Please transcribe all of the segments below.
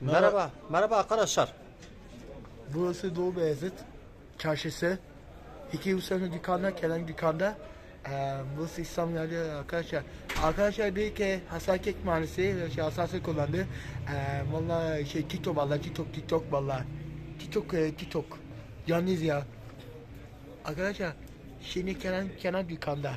Merhaba, merhaba arkadaşlar. Burası Doğu Beyazıt Çarşısı. İki ustanın dükkanda, Kenan dükkanda. Ee, burası İslam yerli arkadaşlar. Arkadaşlar dedi ki Hasan Kek Mahallesi şey Hasan kullandı. Ee, valla şey TikTok valla TikTok TikTok valla. TikTok e, TikTok. Yalnız ya. Arkadaşlar şimdi Kenan Kenan dükkanda.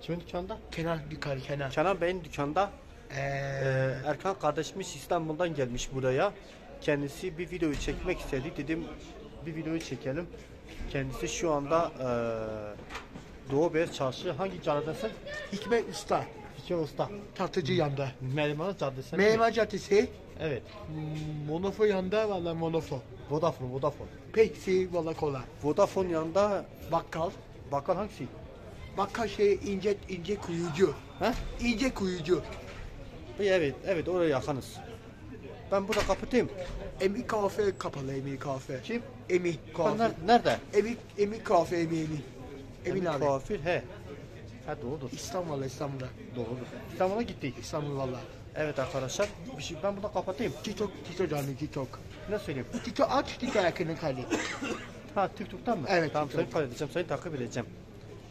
Kimin dükkanda? Kenan dükkanı Kenan. Kenan Bey'in dükkanda. Ee, Erkan kardeşimiz İstanbul'dan gelmiş buraya. Kendisi bir videoyu çekmek istedi. Dedim bir videoyu çekelim. Kendisi şu anda ee, Doğu Beyaz Çarşı hangi caddedesın? Hikmet Usta. Hikmet Usta. Tatlıcı yanda. Meyman Caddesi. Meyman Caddesi. Evet. Monofo yanda valla Monofo. Vodafone, Vodafone. Pepsi valla kola. Vodafone yanında Bakkal. bakkal hangisi? Bakkal şey ince ince kuyucu. He? İnce kuyucu. Evet, evet oraya yakınız. Ben burada kapatayım. Emi kahve kapalı Emi kahve. Kim? Emi kahve. ner- nerede? Emi Emi kahve Emi Emi. Emin abi. Kuaför, he. Ha doğrudur. İstanbul'da İstanbul'da. Doğrudur. İstanbul'a gittik. İstanbul valla. Evet arkadaşlar. Bir şey, ben burada kapatayım. TikTok TikTok canlı TikTok. Ne söyleyeyim? TikTok aç TikTok yakını kaydı. Ha TikTok'tan mı? Evet, Tamam TikTok. seni kaydedeceğim, seni takip edeceğim.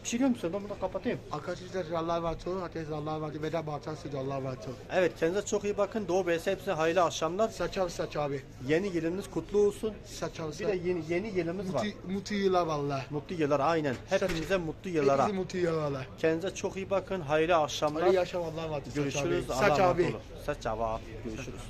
Bir şey musun? Ben burada kapatayım. Arkadaşlar Allah'a emanet olun. Herkese Allah'a emanet olun. Veda bahçesi Allah'a emanet olun. Evet kendinize çok iyi bakın. Doğu Bey'se hepsine hayırlı akşamlar. Saçal saç abi. Yeni yılınız kutlu olsun. Saçal Bir saç. de yeni yeni yılımız var. Mutlu, mutlu yıllar valla. Mutlu yıllar aynen. Hepinize mutlu yıllara. Hepinize mutlu yıllar valla. Kendinize çok iyi bakın. Hayırlı akşamlar. Allah'a emanet olun. Saç Görüşürüz. abi. Saç abi. Saç abi. Görüşürüz.